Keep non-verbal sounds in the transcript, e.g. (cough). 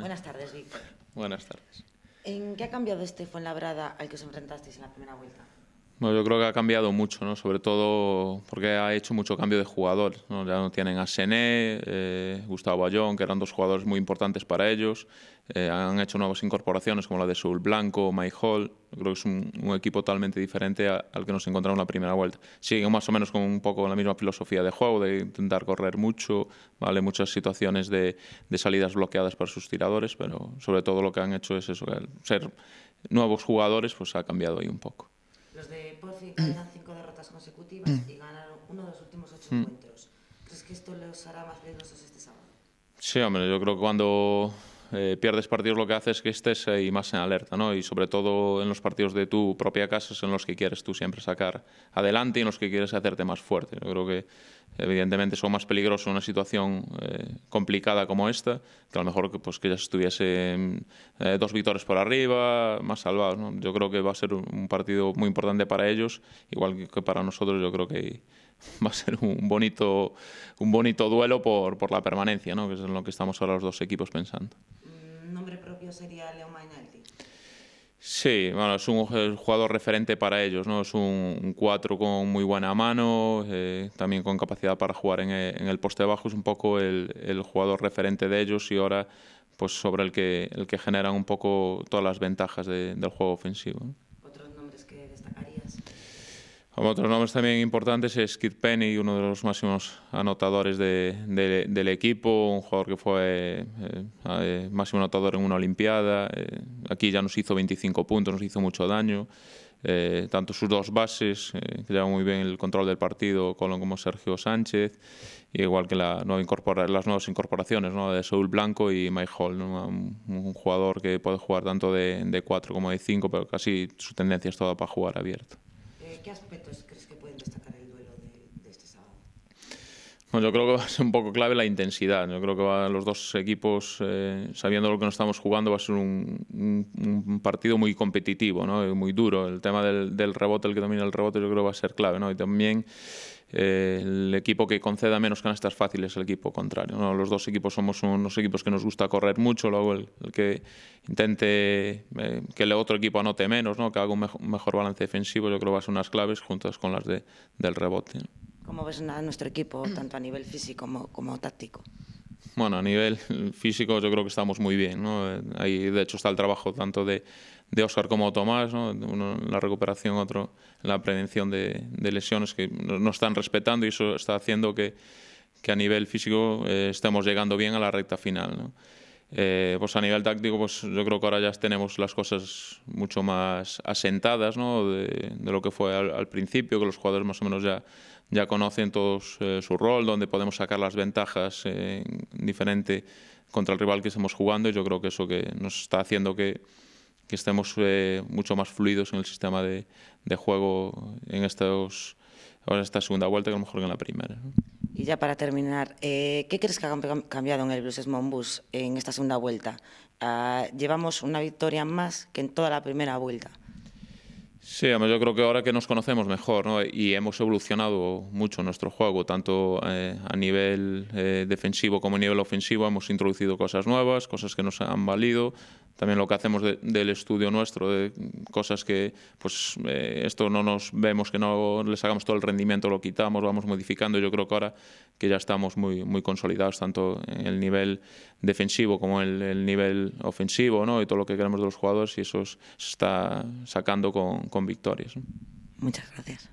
Buenas tardes, Víctor. Buenas tardes. ¿En qué ha cambiado este Fuenlabrada al que os enfrentasteis en la primera vuelta? Bueno, yo creo que ha cambiado mucho, ¿no? sobre todo porque ha hecho mucho cambio de jugadores. ¿no? Ya no tienen a Sené, eh, Gustavo Bayón, que eran dos jugadores muy importantes para ellos. Eh, han hecho nuevas incorporaciones como la de Soul Blanco, Mike Hall. Yo creo que es un, un equipo totalmente diferente a, al que nos encontramos en la primera vuelta. Sigue más o menos con un poco la misma filosofía de juego, de intentar correr mucho, ¿vale? muchas situaciones de, de salidas bloqueadas para sus tiradores, pero sobre todo lo que han hecho es eso, ser nuevos jugadores, pues ha cambiado ahí un poco. Los de Pozi encadenan cinco derrotas consecutivas y ganaron uno de los últimos ocho encuentros. ¿Crees que esto les hará más peligrosos este sábado? Sí, hombre, yo creo que cuando eh, pierdes partidos lo que hace es que estés ahí más en alerta, ¿no? Y sobre todo en los partidos de tu propia casa es en los que quieres tú siempre sacar adelante y en los que quieres hacerte más fuerte. Yo creo que evidentemente son más peligrosos en una situación eh, complicada como esta, que a lo mejor pues, que ya estuviesen eh, dos victorias por arriba, más salvados. Yo creo que va a ser un partido muy importante para ellos, igual que, para nosotros yo creo que (laughs) va a ser un bonito, un bonito duelo por, por la permanencia, ¿no? que es en lo que estamos ahora los dos equipos pensando. Un nombre propio sería Leo Mainaldi. Sí, bueno, es un jugador referente para ellos, ¿no? Es un 4 con muy buena mano, eh, también con capacidad para jugar en en el poste bajo, es un poco el, jugador referente de ellos y ahora pues sobre el que, el que generan un poco todas las ventajas de, del juego ofensivo. ¿Otros nombres que destacarías? Otros nombres también importantes es Kid Penny, uno de los máximos anotadores de, de, del equipo, un jugador que fue eh, eh, máximo anotador en una Olimpiada. Eh, aquí ya nos hizo 25 puntos, nos hizo mucho daño. Eh, tanto sus dos bases, que llevan muy bien el control del partido, Colón como Sergio Sánchez, igual que la nueva las nuevas incorporaciones ¿no? de Saúl Blanco y Mike Hall, un, un, jugador que puede jugar tanto de 4 como de 5, pero casi su tendencia es toda para jugar abierto. ¿Qué aspectos crees que pueden destacar el duelo de, de este sábado? Bueno, yo creo que va a ser un poco clave la intensidad. Yo creo que va, los dos equipos, eh, sabiendo lo que nos estamos jugando, va a ser un, partido muy competitivo, ¿no? Muy duro. El tema del, rebote, el que domina el rebote, yo creo que va a ser clave. ¿no? Y también eh, el equipo que conceda menos canastas fáciles es el equipo contrario. Los dos equipos somos unos equipos que nos gusta correr mucho, luego el, que intente eh, que el otro equipo anote menos, ¿no? que haga un mejor, balance defensivo, yo creo que va a ser unas claves juntas con las de, del rebote. ¿Cómo ves a nuestro equipo, tanto a nivel físico como, como táctico? Bueno, a nivel físico yo creo que estamos muy bien. ¿no? Ahí, de hecho, está el trabajo tanto de, de Oscar como Tomás, ¿no? uno en la recuperación, otro en la prevención de, de lesiones que no están respetando y eso está haciendo que, que a nivel físico eh, estemos llegando bien a la recta final. ¿no? Eh, pues a nivel táctico, pues yo creo que ahora ya tenemos las cosas mucho más asentadas ¿no? de, lo que fue al, principio, que los jugadores más o menos ya, ya conocen todos eh, su rol, donde podemos sacar las ventajas eh, diferente contra el rival que estamos jugando y yo creo que eso que nos está haciendo que, que estemos eh, mucho más fluidos en el sistema de, juego en estos, ahora esta segunda vuelta que a lo mejor que en la primera. Y ya para terminar, eh, ¿qué crees que ha cambiado en el Blues Monbus en esta segunda vuelta? Uh, llevamos una victoria más que en toda la primera vuelta. Sí, yo creo que ahora que nos conocemos mejor y hemos evolucionado mucho nuestro juego, tanto eh, a nivel eh, defensivo como a nivel ofensivo, hemos introducido cosas nuevas, cosas que nos han valido, también lo que hacemos de, del estudio nuestro, de cosas que, pues, eh, esto no nos vemos, que no le sacamos todo el rendimiento, lo quitamos, vamos modificando. Yo creo que ahora que ya estamos muy, muy consolidados, tanto en el nivel defensivo como en el, el nivel ofensivo, ¿no? y todo lo que queremos de los jugadores, y eso se está sacando con, con victorias. ¿no? Muchas gracias.